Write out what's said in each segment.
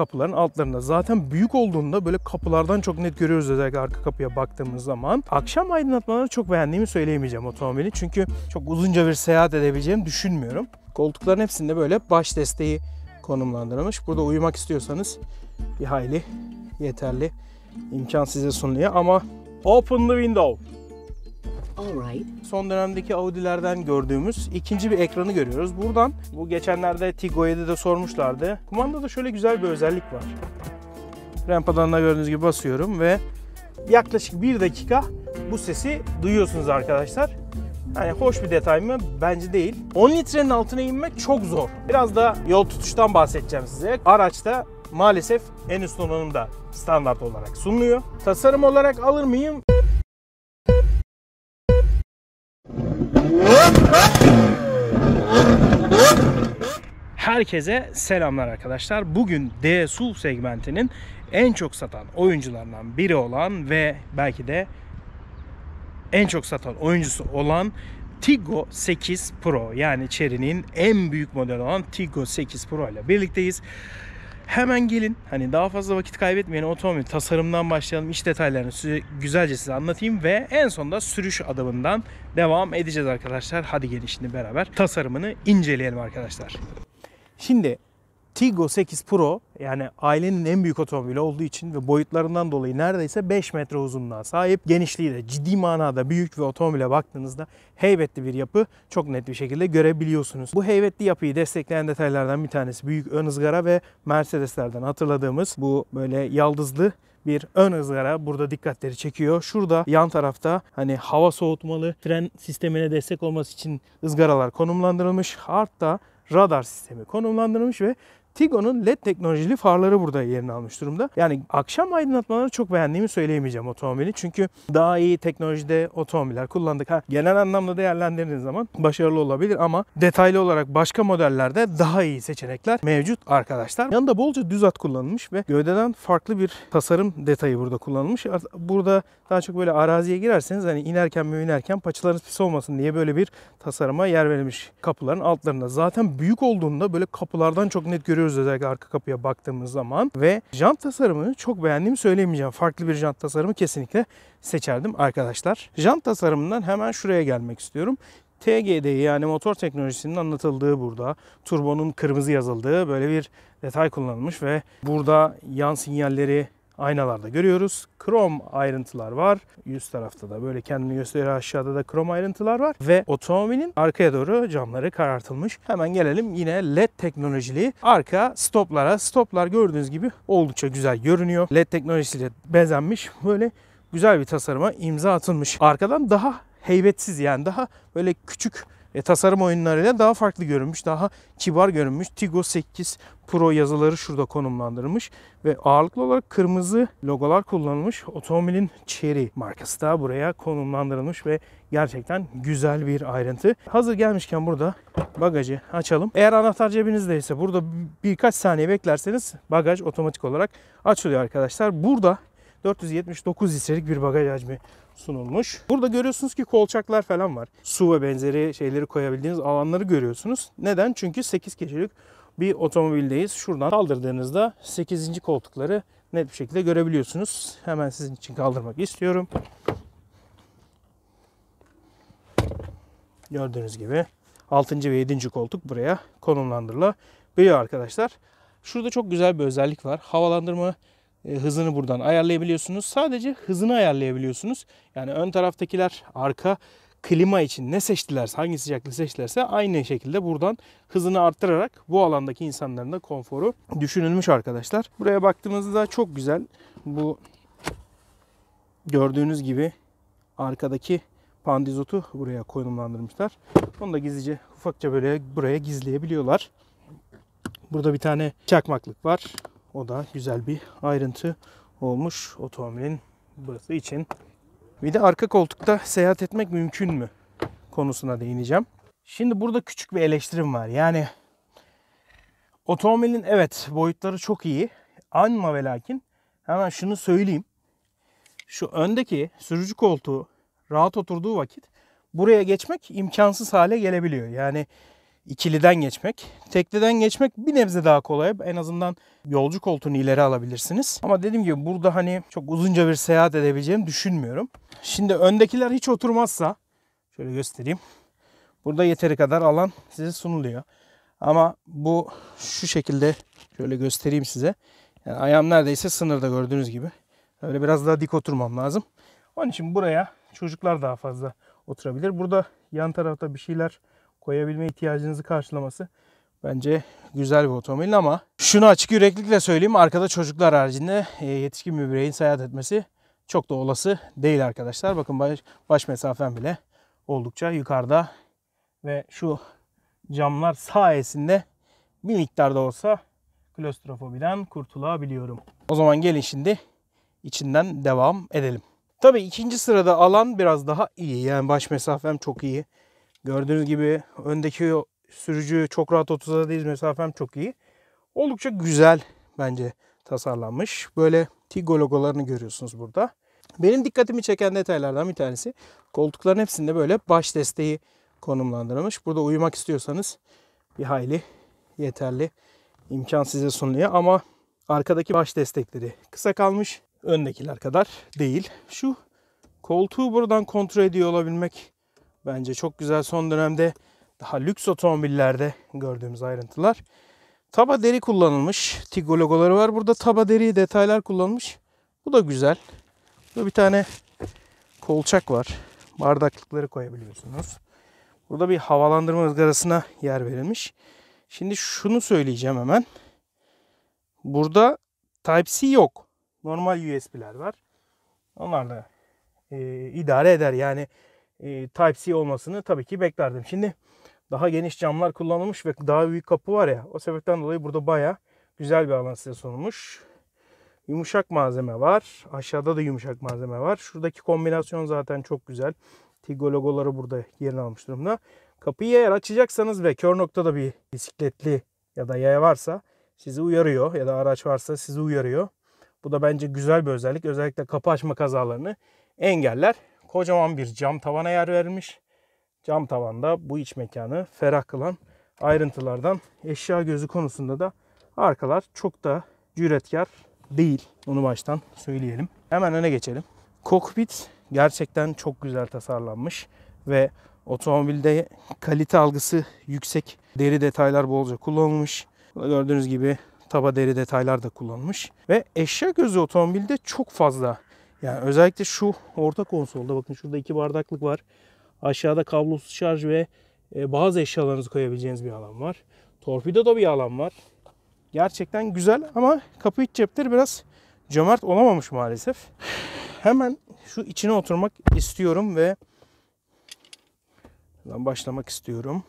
kapıların altlarında. Zaten büyük olduğunda böyle kapılardan çok net görüyoruz özellikle arka kapıya baktığımız zaman. Akşam aydınlatmaları çok beğendiğimi söyleyemeyeceğim otomobili. Çünkü çok uzunca bir seyahat edebileceğimi düşünmüyorum. Koltukların hepsinde böyle baş desteği konumlandırılmış. Burada uyumak istiyorsanız bir hayli yeterli imkan size sunuluyor ama open the window. Son dönemdeki Audi'lerden gördüğümüz ikinci bir ekranı görüyoruz. Buradan bu geçenlerde Tiggo 7'de de sormuşlardı. Kumandada şöyle güzel bir özellik var. Rampadan da gördüğünüz gibi basıyorum ve yaklaşık bir dakika bu sesi duyuyorsunuz arkadaşlar. Yani hoş bir detay mı? Bence değil. 10 litrenin altına inmek çok zor. Biraz da yol tutuştan bahsedeceğim size. Araçta maalesef en üst donanımda standart olarak sunuluyor. Tasarım olarak alır mıyım? Herkese selamlar arkadaşlar. Bugün DSUV segmentinin en çok satan oyuncularından biri olan ve belki de en çok satan oyuncusu olan Tiggo 8 Pro yani Chery'nin en büyük modeli olan Tiggo 8 Pro ile birlikteyiz. Hemen gelin hani daha fazla vakit kaybetmeyin otomobil tasarımdan başlayalım iç detaylarını size güzelce size anlatayım ve en sonunda sürüş adımından devam edeceğiz arkadaşlar. Hadi gelin şimdi beraber tasarımını inceleyelim arkadaşlar. Şimdi Tiggo 8 Pro yani ailenin en büyük otomobili olduğu için ve boyutlarından dolayı neredeyse 5 metre uzunluğa sahip. Genişliği de ciddi manada büyük ve otomobile baktığınızda heybetli bir yapı çok net bir şekilde görebiliyorsunuz. Bu heybetli yapıyı destekleyen detaylardan bir tanesi büyük ön ızgara ve Mercedeslerden hatırladığımız bu böyle yaldızlı bir ön ızgara burada dikkatleri çekiyor. Şurada yan tarafta hani hava soğutmalı fren sistemine destek olması için ızgaralar konumlandırılmış. Hatta radar sistemi konumlandırılmış ve Tiggo'nun LED teknolojili farları burada yerini almış durumda. Yani akşam aydınlatmaları çok beğendiğimi söyleyemeyeceğim otomobili. Çünkü daha iyi teknolojide otomobiller kullandık. Ha, genel anlamda değerlendirdiğiniz zaman başarılı olabilir ama detaylı olarak başka modellerde daha iyi seçenekler mevcut arkadaşlar. Yanında bolca düz at kullanılmış ve gövdeden farklı bir tasarım detayı burada kullanılmış. Burada daha çok böyle araziye girerseniz hani inerken ve inerken paçalarınız pis olmasın diye böyle bir tasarıma yer verilmiş kapıların altlarında. Zaten büyük olduğunda böyle kapılardan çok net görüyoruz görüyoruz özellikle arka kapıya baktığımız zaman. Ve jant tasarımını çok beğendiğimi söyleyemeyeceğim. Farklı bir jant tasarımı kesinlikle seçerdim arkadaşlar. Jant tasarımından hemen şuraya gelmek istiyorum. TGD yani motor teknolojisinin anlatıldığı burada. Turbonun kırmızı yazıldığı böyle bir detay kullanılmış ve burada yan sinyalleri aynalarda görüyoruz. Krom ayrıntılar var. Yüz tarafta da böyle kendini gösteriyor aşağıda da krom ayrıntılar var. Ve otomobilin arkaya doğru camları karartılmış. Hemen gelelim yine LED teknolojili arka stoplara. Stoplar gördüğünüz gibi oldukça güzel görünüyor. LED teknolojisiyle bezenmiş. Böyle güzel bir tasarıma imza atılmış. Arkadan daha heybetsiz yani daha böyle küçük e, tasarım oyunlarıyla daha farklı görünmüş, daha kibar görünmüş. Tigo 8 Pro yazıları şurada konumlandırılmış ve ağırlıklı olarak kırmızı logolar kullanılmış. Otomobilin Cherry markası da buraya konumlandırılmış ve gerçekten güzel bir ayrıntı. Hazır gelmişken burada bagajı açalım. Eğer anahtar cebinizdeyse burada birkaç saniye beklerseniz bagaj otomatik olarak açılıyor arkadaşlar. Burada 479 litrelik bir bagaj hacmi sunulmuş. Burada görüyorsunuz ki kolçaklar falan var. Su ve benzeri şeyleri koyabildiğiniz alanları görüyorsunuz. Neden? Çünkü 8 kişilik bir otomobildeyiz. Şuradan kaldırdığınızda 8. koltukları net bir şekilde görebiliyorsunuz. Hemen sizin için kaldırmak istiyorum. Gördüğünüz gibi 6. ve 7. koltuk buraya konumlandırılabiliyor arkadaşlar. Şurada çok güzel bir özellik var. Havalandırma hızını buradan ayarlayabiliyorsunuz. Sadece hızını ayarlayabiliyorsunuz. Yani ön taraftakiler arka klima için ne seçtilerse, hangi sıcaklığı seçtilerse aynı şekilde buradan hızını arttırarak bu alandaki insanların da konforu düşünülmüş arkadaşlar. Buraya baktığımızda çok güzel. Bu gördüğünüz gibi arkadaki pandizotu buraya konumlandırmışlar. Onu da gizlice ufakça böyle buraya gizleyebiliyorlar. Burada bir tane çakmaklık var. O da güzel bir ayrıntı olmuş otomobilin burası için. Bir de arka koltukta seyahat etmek mümkün mü konusuna değineceğim. Şimdi burada küçük bir eleştirim var. Yani otomobilin evet boyutları çok iyi. Anma ve lakin hemen şunu söyleyeyim. Şu öndeki sürücü koltuğu rahat oturduğu vakit buraya geçmek imkansız hale gelebiliyor. Yani ikiliden geçmek. Tekliden geçmek bir nebze daha kolay. En azından yolcu koltuğunu ileri alabilirsiniz. Ama dediğim gibi burada hani çok uzunca bir seyahat edebileceğimi düşünmüyorum. Şimdi öndekiler hiç oturmazsa şöyle göstereyim. Burada yeteri kadar alan size sunuluyor. Ama bu şu şekilde şöyle göstereyim size. Yani ayağım neredeyse sınırda gördüğünüz gibi. Öyle biraz daha dik oturmam lazım. Onun için buraya çocuklar daha fazla oturabilir. Burada yan tarafta bir şeyler koyabilme ihtiyacınızı karşılaması bence güzel bir otomobil ama şunu açık yüreklikle söyleyeyim. Arkada çocuklar haricinde e, yetişkin bir bireyin seyahat etmesi çok da olası değil arkadaşlar. Bakın baş, baş mesafem bile oldukça yukarıda ve şu camlar sayesinde bir miktar da olsa klostrofobiden kurtulabiliyorum. O zaman gelin şimdi içinden devam edelim. Tabii ikinci sırada alan biraz daha iyi. Yani baş mesafem çok iyi. Gördüğünüz gibi öndeki sürücü çok rahat 30'a değil mesafem çok iyi. Oldukça güzel bence tasarlanmış. Böyle Tigo logolarını görüyorsunuz burada. Benim dikkatimi çeken detaylardan bir tanesi koltukların hepsinde böyle baş desteği konumlandırılmış. Burada uyumak istiyorsanız bir hayli yeterli imkan size sunuluyor ama arkadaki baş destekleri kısa kalmış. Öndekiler kadar değil. Şu koltuğu buradan kontrol ediyor olabilmek bence çok güzel. Son dönemde daha lüks otomobillerde gördüğümüz ayrıntılar. Taba deri kullanılmış. Tigo logoları var. Burada taba deri detaylar kullanılmış. Bu da güzel. Burada bir tane kolçak var. Bardaklıkları koyabiliyorsunuz. Burada bir havalandırma ızgarasına yer verilmiş. Şimdi şunu söyleyeceğim hemen. Burada Type-C yok. Normal USB'ler var. Onlar da e, idare eder. Yani e, Type-C olmasını tabii ki beklerdim. Şimdi daha geniş camlar kullanılmış ve daha büyük kapı var ya. O sebepten dolayı burada baya güzel bir alan size sunulmuş. Yumuşak malzeme var. Aşağıda da yumuşak malzeme var. Şuradaki kombinasyon zaten çok güzel. Tigo logoları burada yerini almış durumda. Kapıyı eğer açacaksanız ve kör noktada bir bisikletli ya da yaya varsa sizi uyarıyor ya da araç varsa sizi uyarıyor. Bu da bence güzel bir özellik. Özellikle kapı açma kazalarını engeller. Kocaman bir cam tavana yer verilmiş. Cam tavanda bu iç mekanı ferah kılan ayrıntılardan eşya gözü konusunda da arkalar çok da cüretkar değil. Onu baştan söyleyelim. Hemen öne geçelim. Kokpit gerçekten çok güzel tasarlanmış ve otomobilde kalite algısı yüksek deri detaylar bolca kullanılmış. Gördüğünüz gibi taba deri detaylar da kullanılmış. Ve eşya gözü otomobilde çok fazla. Yani özellikle şu orta konsolda bakın şurada iki bardaklık var. Aşağıda kablosuz şarj ve e, bazı eşyalarınızı koyabileceğiniz bir alan var. Torpidoda bir alan var. Gerçekten güzel ama kapı iç cepleri biraz cömert olamamış maalesef. Hemen şu içine oturmak istiyorum ve başlamak istiyorum.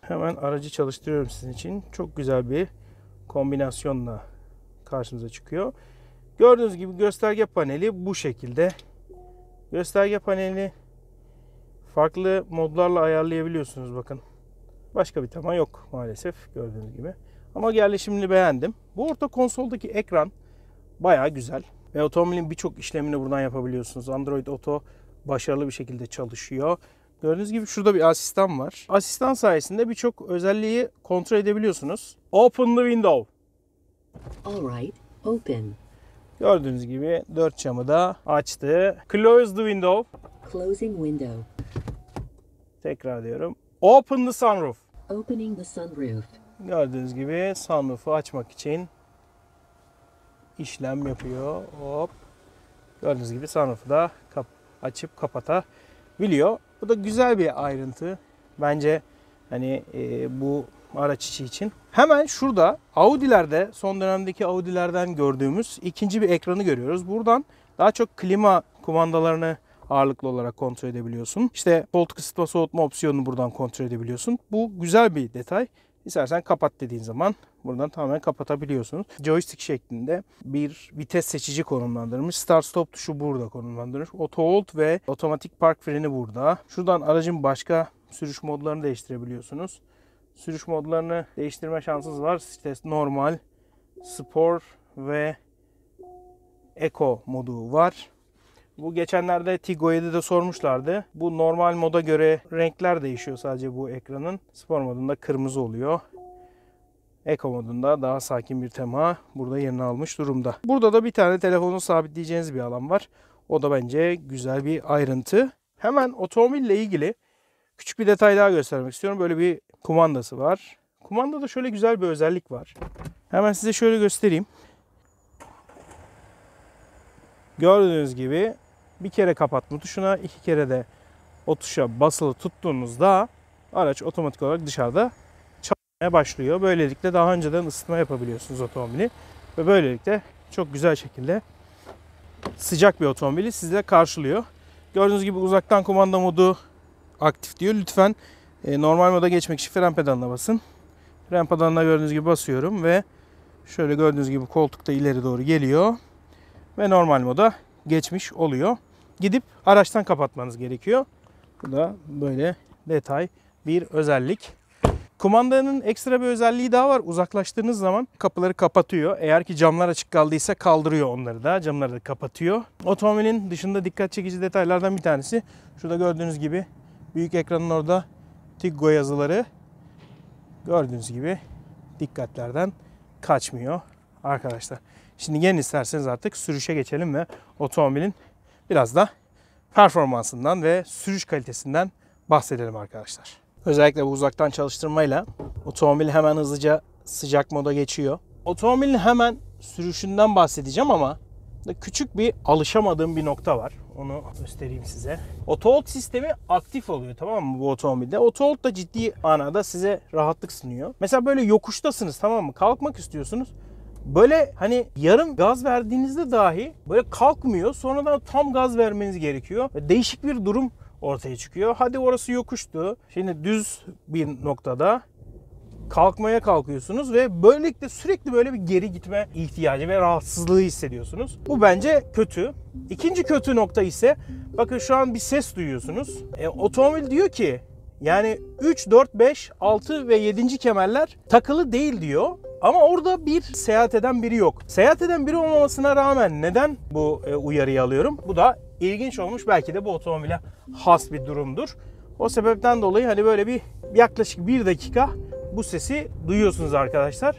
Hemen aracı çalıştırıyorum sizin için. Çok güzel bir kombinasyonla karşımıza çıkıyor. Gördüğünüz gibi gösterge paneli bu şekilde. Gösterge paneli farklı modlarla ayarlayabiliyorsunuz bakın. Başka bir tema yok maalesef gördüğünüz gibi. Ama yerleşimini beğendim. Bu orta konsoldaki ekran baya güzel. Ve otomobilin birçok işlemini buradan yapabiliyorsunuz. Android Auto başarılı bir şekilde çalışıyor. Gördüğünüz gibi şurada bir asistan var. Asistan sayesinde birçok özelliği kontrol edebiliyorsunuz. Open the window. All right. Open. Gördüğünüz gibi dört camı da açtı. Close the window. Closing window. Tekrar diyorum. Open the sunroof. Opening the sunroof. Gördüğünüz gibi sunroof'u açmak için işlem yapıyor. Hop. Gördüğünüz gibi sunroof'u da kap açıp kapatabiliyor. Bu da güzel bir ayrıntı. Bence hani e, bu araç içi için. Hemen şurada Audi'lerde son dönemdeki Audi'lerden gördüğümüz ikinci bir ekranı görüyoruz. Buradan daha çok klima kumandalarını ağırlıklı olarak kontrol edebiliyorsun. İşte koltuk ısıtma soğutma opsiyonunu buradan kontrol edebiliyorsun. Bu güzel bir detay. İstersen kapat dediğin zaman buradan tamamen kapatabiliyorsunuz. Joystick şeklinde bir vites seçici konumlandırılmış. Start stop tuşu burada konumlandırılmış. Auto hold ve otomatik park freni burada. Şuradan aracın başka sürüş modlarını değiştirebiliyorsunuz. Sürüş modlarını değiştirme şansınız var. İşte normal, spor ve eco modu var. Bu geçenlerde Tiggo 7'de de sormuşlardı. Bu normal moda göre renkler değişiyor sadece bu ekranın. Spor modunda kırmızı oluyor. Eco modunda daha sakin bir tema burada yerini almış durumda. Burada da bir tane telefonu sabitleyeceğiniz bir alan var. O da bence güzel bir ayrıntı. Hemen otomobille ilgili küçük bir detay daha göstermek istiyorum. Böyle bir kumandası var. Kumandada şöyle güzel bir özellik var. Hemen size şöyle göstereyim. Gördüğünüz gibi bir kere kapatma tuşuna, iki kere de o tuşa basılı tuttuğunuzda araç otomatik olarak dışarıda çalışmaya başlıyor. Böylelikle daha önceden ısıtma yapabiliyorsunuz otomobili ve böylelikle çok güzel şekilde sıcak bir otomobili sizle karşılıyor. Gördüğünüz gibi uzaktan kumanda modu aktif diyor. Lütfen e, normal moda geçmek için fren pedalına basın. Fren pedalına gördüğünüz gibi basıyorum ve şöyle gördüğünüz gibi koltukta ileri doğru geliyor ve normal moda geçmiş oluyor. Gidip araçtan kapatmanız gerekiyor. Bu da böyle detay bir özellik. Kumandanın ekstra bir özelliği daha var. Uzaklaştığınız zaman kapıları kapatıyor. Eğer ki camlar açık kaldıysa kaldırıyor onları da. Camları da kapatıyor. Otomobilin dışında dikkat çekici detaylardan bir tanesi. Şurada gördüğünüz gibi büyük ekranın orada Tiggo yazıları. Gördüğünüz gibi dikkatlerden kaçmıyor arkadaşlar. Şimdi gelin isterseniz artık sürüşe geçelim ve otomobilin biraz da performansından ve sürüş kalitesinden bahsedelim arkadaşlar. Özellikle bu uzaktan çalıştırmayla otomobil hemen hızlıca sıcak moda geçiyor. Otomobilin hemen sürüşünden bahsedeceğim ama küçük bir alışamadığım bir nokta var. Onu göstereyim size. Otohold sistemi aktif oluyor tamam mı bu otomobilde. Otohold da ciddi manada size rahatlık sunuyor. Mesela böyle yokuştasınız tamam mı? Kalkmak istiyorsunuz. Böyle hani yarım gaz verdiğinizde dahi böyle kalkmıyor. Sonradan tam gaz vermeniz gerekiyor. Değişik bir durum ortaya çıkıyor. Hadi orası yokuştu. Şimdi düz bir noktada kalkmaya kalkıyorsunuz ve böylelikle sürekli böyle bir geri gitme ihtiyacı ve rahatsızlığı hissediyorsunuz. Bu bence kötü. İkinci kötü nokta ise bakın şu an bir ses duyuyorsunuz. E, otomobil diyor ki yani 3, 4, 5, 6 ve 7. kemerler takılı değil diyor. Ama orada bir seyahat eden biri yok. Seyahat eden biri olmamasına rağmen neden bu e, uyarıyı alıyorum? Bu da ilginç olmuş. Belki de bu otomobile has bir durumdur. O sebepten dolayı hani böyle bir yaklaşık bir dakika bu sesi duyuyorsunuz arkadaşlar.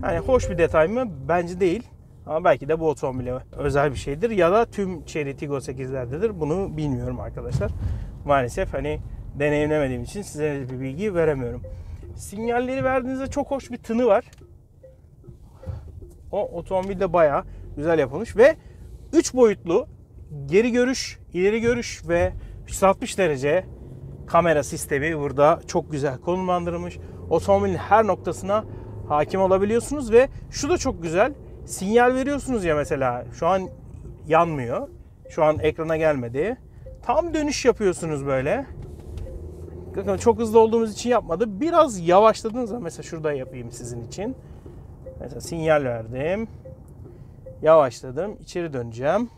Hani hoş bir detay mı? Bence değil. Ama belki de bu otomobile özel bir şeydir. Ya da tüm Chery Tiggo 8'lerdedir. Bunu bilmiyorum arkadaşlar. Maalesef hani deneyimlemediğim için size bir bilgi veremiyorum. Sinyalleri verdiğinizde çok hoş bir tını var. O otomobilde bayağı güzel yapılmış ve 3 boyutlu geri görüş, ileri görüş ve 360 derece kamera sistemi burada çok güzel konumlandırılmış. Otomobilin her noktasına hakim olabiliyorsunuz ve şu da çok güzel. Sinyal veriyorsunuz ya mesela şu an yanmıyor. Şu an ekrana gelmedi. Tam dönüş yapıyorsunuz böyle. Bakın çok hızlı olduğumuz için yapmadı. Biraz yavaşladığınız zaman mesela şurada yapayım sizin için. Mesela sinyal verdim. Yavaşladım. İçeri döneceğim.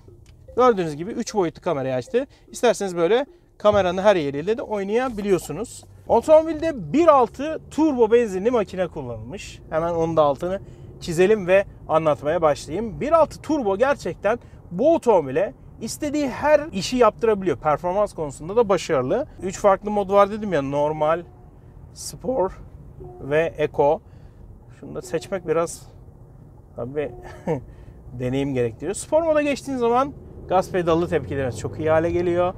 Gördüğünüz gibi 3 boyutlu kamerayı açtı. İsterseniz böyle kameranın her yeriyle de oynayabiliyorsunuz. Otomobilde 1.6 turbo benzinli makine kullanılmış. Hemen onun da altını çizelim ve anlatmaya başlayayım. 1.6 turbo gerçekten bu otomobile istediği her işi yaptırabiliyor. Performans konusunda da başarılı. 3 farklı mod var dedim ya. Normal, Spor ve Eco. Şunu da seçmek biraz tabii deneyim gerektiriyor. Spor moda geçtiğiniz zaman gaz pedalı tepkileriniz çok iyi hale geliyor.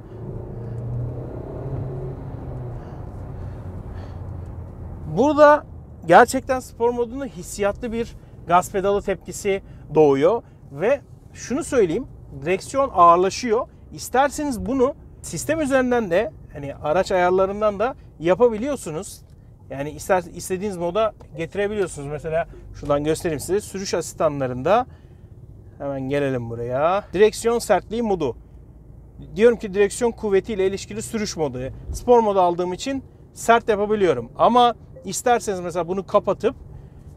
Burada gerçekten spor modunda hissiyatlı bir gaz pedalı tepkisi doğuyor ve şunu söyleyeyim direksiyon ağırlaşıyor. İsterseniz bunu sistem üzerinden de hani araç ayarlarından da yapabiliyorsunuz. Yani ister istediğiniz moda getirebiliyorsunuz. Mesela şuradan göstereyim size. Sürüş asistanlarında hemen gelelim buraya. Direksiyon sertliği modu. Diyorum ki direksiyon kuvvetiyle ilişkili sürüş modu. Spor modu aldığım için sert yapabiliyorum. Ama isterseniz mesela bunu kapatıp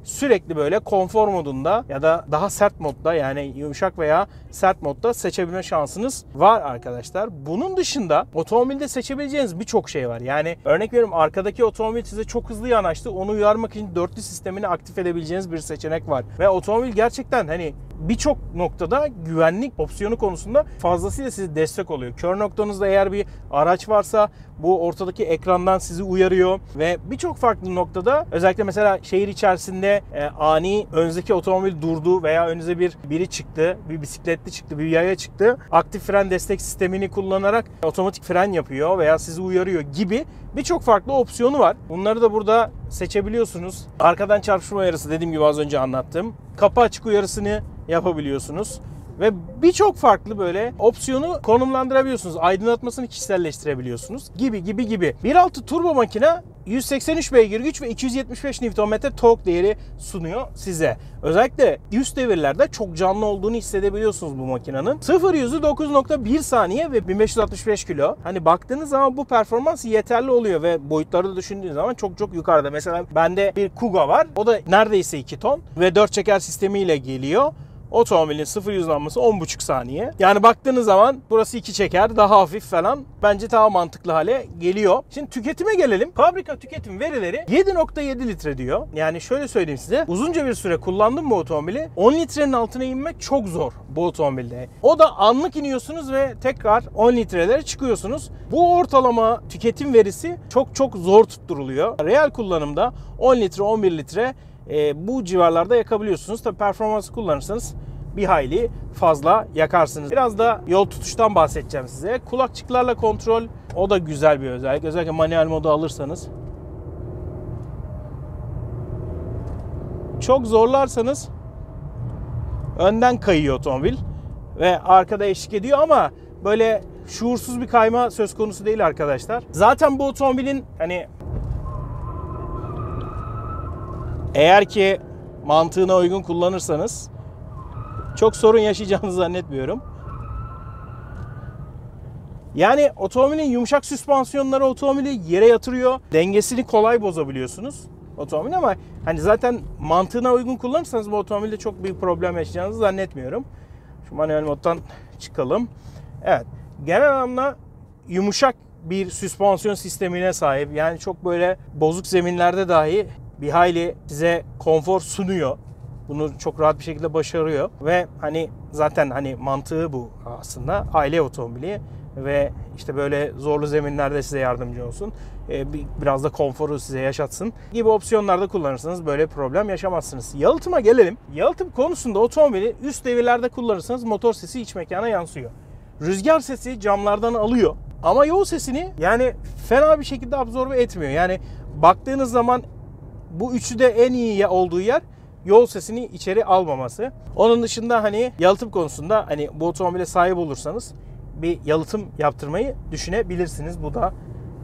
sürekli böyle konfor modunda ya da daha sert modda yani yumuşak veya sert modda seçebilme şansınız var arkadaşlar. Bunun dışında otomobilde seçebileceğiniz birçok şey var. Yani örnek veriyorum arkadaki otomobil size çok hızlı yanaştı. Onu uyarmak için dörtlü sistemini aktif edebileceğiniz bir seçenek var. Ve otomobil gerçekten hani birçok noktada güvenlik opsiyonu konusunda fazlasıyla size destek oluyor. Kör noktanızda eğer bir araç varsa bu ortadaki ekrandan sizi uyarıyor ve birçok farklı noktada özellikle mesela şehir içerisinde e, ani önünüzdeki otomobil durdu veya önünüze bir biri çıktı, bir bisikletli çıktı, bir yaya çıktı. Aktif fren destek sistemini kullanarak otomatik fren yapıyor veya sizi uyarıyor gibi birçok farklı opsiyonu var. Bunları da burada seçebiliyorsunuz. Arkadan çarpışma uyarısı dediğim gibi az önce anlattım. Kapı açık uyarısını yapabiliyorsunuz. Ve birçok farklı böyle opsiyonu konumlandırabiliyorsunuz. Aydınlatmasını kişiselleştirebiliyorsunuz. Gibi gibi gibi. 1.6 turbo makine 183 beygir güç ve 275 Nm tork değeri sunuyor size. Özellikle üst devirlerde çok canlı olduğunu hissedebiliyorsunuz bu makinenin. 0 yüzü 9.1 saniye ve 1565 kilo. Hani baktığınız zaman bu performans yeterli oluyor ve boyutları da düşündüğünüz zaman çok çok yukarıda. Mesela bende bir Kuga var. O da neredeyse 2 ton ve 4 çeker sistemiyle geliyor. Otomobilin 0 yüzlanması 10,5 saniye. Yani baktığınız zaman burası 2 çeker daha hafif falan. Bence daha mantıklı hale geliyor. Şimdi tüketime gelelim. Fabrika tüketim verileri 7.7 litre diyor. Yani şöyle söyleyeyim size. Uzunca bir süre kullandım bu otomobili. 10 litrenin altına inmek çok zor bu otomobilde. O da anlık iniyorsunuz ve tekrar 10 litrelere çıkıyorsunuz. Bu ortalama tüketim verisi çok çok zor tutturuluyor. Real kullanımda 10 litre 11 litre e, bu civarlarda yakabiliyorsunuz. Tabi performansı kullanırsanız bir hayli fazla yakarsınız. Biraz da yol tutuştan bahsedeceğim size. Kulakçıklarla kontrol o da güzel bir özellik. Özellikle manuel modu alırsanız. Çok zorlarsanız önden kayıyor otomobil ve arkada eşlik ediyor ama böyle şuursuz bir kayma söz konusu değil arkadaşlar. Zaten bu otomobilin hani eğer ki mantığına uygun kullanırsanız çok sorun yaşayacağınızı zannetmiyorum. Yani otomobilin yumuşak süspansiyonları otomobili yere yatırıyor. Dengesini kolay bozabiliyorsunuz otomobil ama hani zaten mantığına uygun kullanırsanız bu otomobilde çok büyük problem yaşayacağınızı zannetmiyorum. Şu manuel moddan çıkalım. Evet. Genel anlamda yumuşak bir süspansiyon sistemine sahip. Yani çok böyle bozuk zeminlerde dahi bir hayli size konfor sunuyor. Bunu çok rahat bir şekilde başarıyor ve hani zaten hani mantığı bu aslında aile otomobili ve işte böyle zorlu zeminlerde size yardımcı olsun. Ee, biraz da konforu size yaşatsın gibi opsiyonlarda kullanırsanız böyle problem yaşamazsınız. Yalıtıma gelelim. Yalıtım konusunda otomobili üst devirlerde kullanırsanız motor sesi iç mekana yansıyor. Rüzgar sesi camlardan alıyor. Ama yol sesini yani fena bir şekilde absorbe etmiyor. Yani baktığınız zaman bu üçü de en iyi olduğu yer yol sesini içeri almaması. Onun dışında hani yalıtım konusunda hani bu otomobile sahip olursanız bir yalıtım yaptırmayı düşünebilirsiniz. Bu da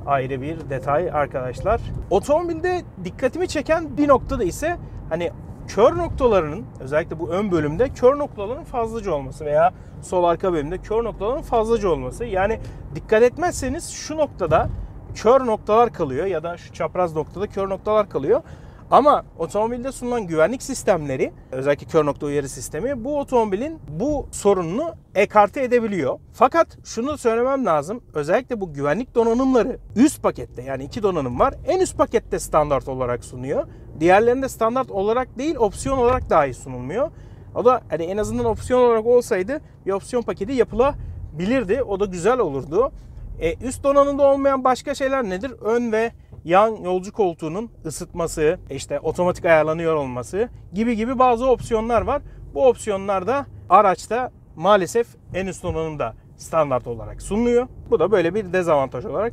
ayrı bir detay arkadaşlar. Otomobilde dikkatimi çeken bir noktada ise hani kör noktalarının özellikle bu ön bölümde kör noktaların fazlaca olması veya sol arka bölümde kör noktaların fazlaca olması. Yani dikkat etmezseniz şu noktada kör noktalar kalıyor ya da şu çapraz noktada kör noktalar kalıyor. Ama otomobilde sunulan güvenlik sistemleri özellikle kör nokta uyarı sistemi bu otomobilin bu sorununu ekarte edebiliyor. Fakat şunu söylemem lazım. Özellikle bu güvenlik donanımları üst pakette yani iki donanım var. En üst pakette standart olarak sunuyor. Diğerlerinde standart olarak değil opsiyon olarak dahi sunulmuyor. O da hani en azından opsiyon olarak olsaydı bir opsiyon paketi yapılabilirdi. O da güzel olurdu. E, üst donanımda olmayan başka şeyler nedir? Ön ve yan yolcu koltuğunun ısıtması, işte otomatik ayarlanıyor olması gibi gibi bazı opsiyonlar var. Bu opsiyonlar da araçta maalesef en üst donanımda standart olarak sunuluyor. Bu da böyle bir dezavantaj olarak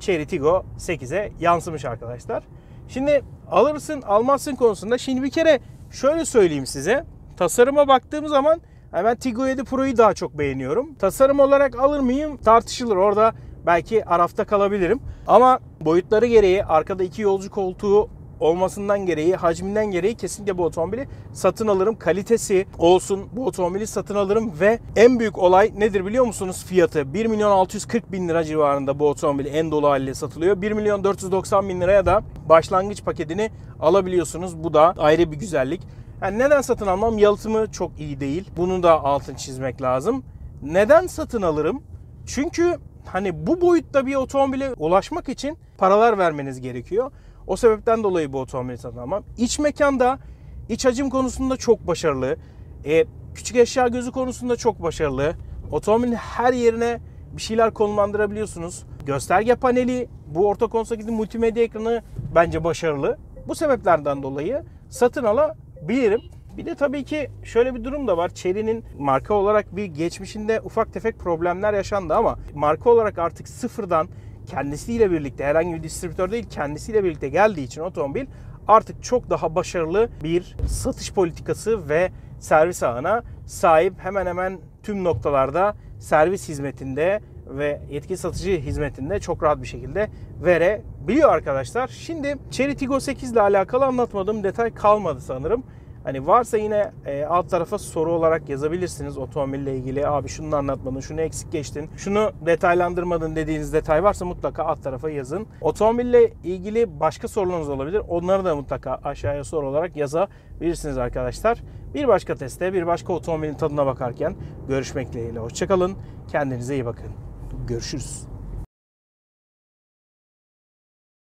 Chery Tiggo 8'e yansımış arkadaşlar. Şimdi alırsın almazsın konusunda şimdi bir kere şöyle söyleyeyim size. Tasarıma baktığım zaman ben Tiggo 7 Pro'yu daha çok beğeniyorum. Tasarım olarak alır mıyım tartışılır. Orada belki arafta kalabilirim. Ama boyutları gereği arkada iki yolcu koltuğu olmasından gereği, hacminden gereği kesinlikle bu otomobili satın alırım. Kalitesi olsun bu otomobili satın alırım ve en büyük olay nedir biliyor musunuz fiyatı? 1 milyon 640 bin lira civarında bu otomobil en dolu haliyle satılıyor. 1 milyon 490 bin liraya da başlangıç paketini alabiliyorsunuz. Bu da ayrı bir güzellik. Yani neden satın almam? Yalıtımı çok iyi değil. Bunu da altın çizmek lazım. Neden satın alırım? Çünkü hani bu boyutta bir otomobile ulaşmak için paralar vermeniz gerekiyor. O sebepten dolayı bu otomobili satın almam. İç mekanda iç hacim konusunda çok başarılı. E, Küçük eşya gözü konusunda çok başarılı. Otomobilin her yerine bir şeyler konumlandırabiliyorsunuz. Gösterge paneli, bu orta konsoldaki multimedya ekranı bence başarılı. Bu sebeplerden dolayı satın alabilirim. Bir de tabii ki şöyle bir durum da var. Chery'nin marka olarak bir geçmişinde ufak tefek problemler yaşandı ama marka olarak artık sıfırdan kendisiyle birlikte herhangi bir distribütör değil kendisiyle birlikte geldiği için otomobil artık çok daha başarılı bir satış politikası ve servis ağına sahip. Hemen hemen tüm noktalarda servis hizmetinde ve yetkili satıcı hizmetinde çok rahat bir şekilde verebiliyor arkadaşlar. Şimdi Chery Tiggo 8 ile alakalı anlatmadığım detay kalmadı sanırım. Hani varsa yine e, alt tarafa soru olarak yazabilirsiniz otomobille ilgili. Abi şunu anlatmadın, şunu eksik geçtin, şunu detaylandırmadın dediğiniz detay varsa mutlaka alt tarafa yazın. Otomobille ilgili başka sorularınız olabilir. Onları da mutlaka aşağıya soru olarak yazabilirsiniz arkadaşlar. Bir başka testte, bir başka otomobilin tadına bakarken görüşmek dileğiyle. Hoşçakalın. Kendinize iyi bakın. Görüşürüz.